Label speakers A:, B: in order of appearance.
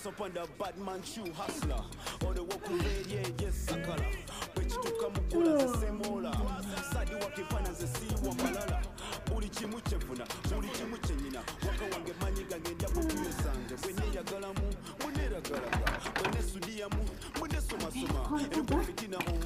A: Twist up on the bad man shoe hustler. Or the walk with red, yeah, yes, a color. Which
B: to come up with the hmm. same ola. Uh. Sadly, what you find as a sea walker. Uri chimuchepuna, uri chimuchenina. Waka wange mani gange ya kukuyo sange. Wene ya galamu, mune ya galaka. Wene sudia mu, mune suma suma. Eri kufitina